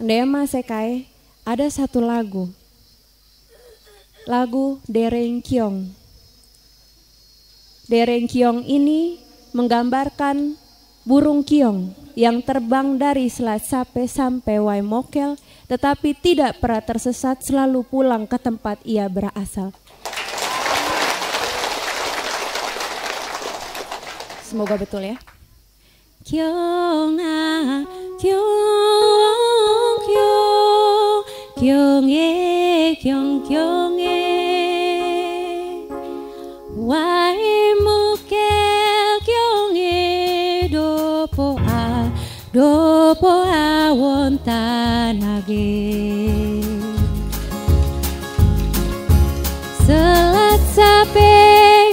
Ndema Sekai ada satu lagu. Lagu Dereng Kiong. Dereng Kiong ini menggambarkan burung kiong yang terbang dari Selat Sape sampai Waimokel tetapi tidak pernah tersesat selalu pulang ke tempat ia berasal. Semoga betul ya. Kiong kiong e, kiong, kiong e. Wai mukel kiong e, dopo a, dopo a wontanage. Selat sape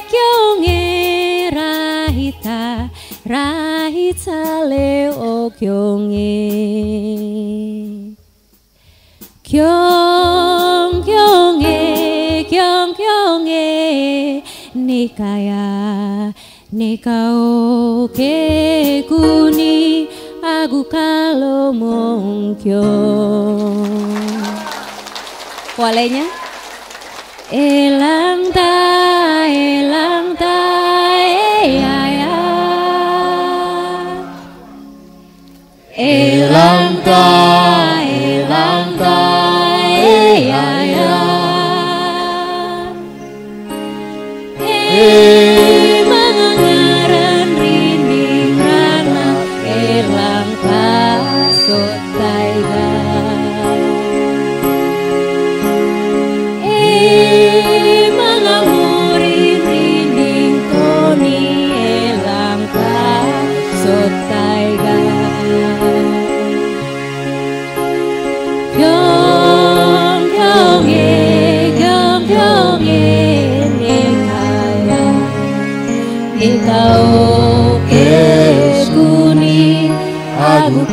kiong e, rahita, rahita leo kiong e. Kyong kyong e kyong kyong e nikaya nikao ke kuni agu kalau mongkyong Walenya Elang ta elang ta e ya ya Elang ta, e Amen. Ikaw keskuni, aku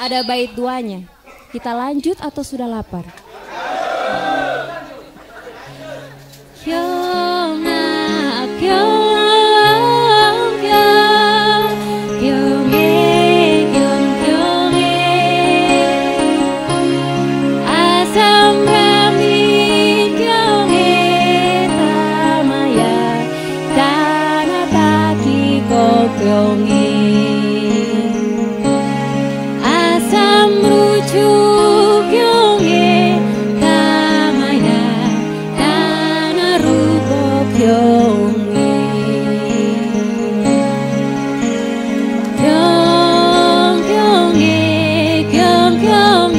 Ada bait duanya. Kita lanjut atau sudah lapar? 조경이 아삼루 조경에 담아야 나나루 보경이 경경에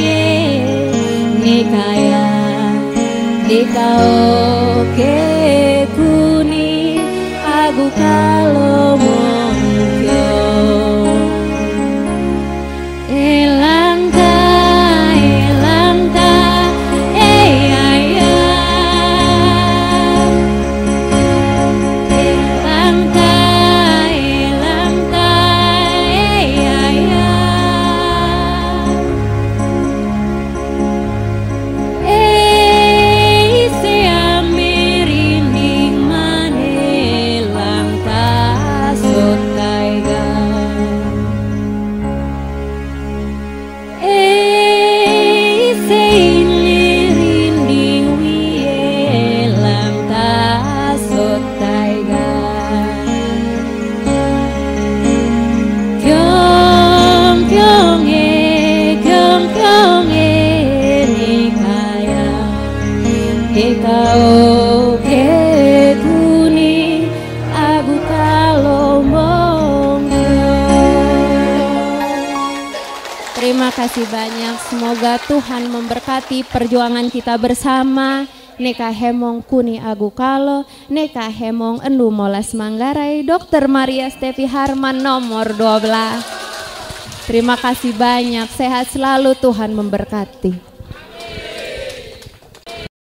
kasih banyak. Semoga Tuhan memberkati perjuangan kita bersama. Neka Hemong Kuni Agu Kalo, Neka Hemong Endu Molas Manggarai, Dr. Maria Stevi Harman nomor 12. Terima kasih banyak. Sehat selalu Tuhan memberkati.